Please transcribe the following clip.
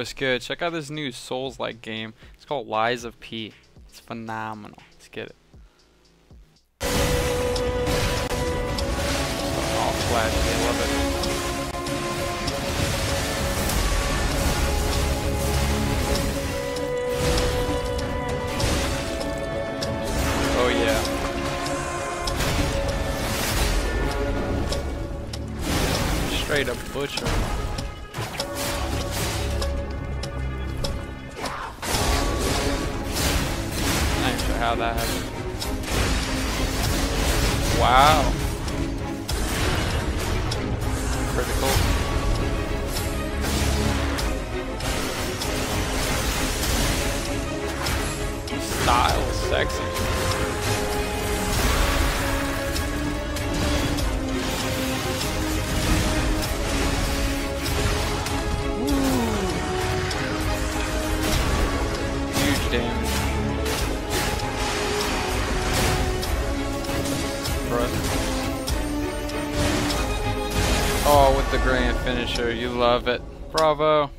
what's good? Check out this new Souls-like game. It's called Lies of P. It's phenomenal. Let's get it. Oh, All flashy, I love it. Oh yeah. Straight up butcher. How that happened. Wow. Critical. Style is sexy. Huge damage. Oh, with the grand finisher, you love it. Bravo.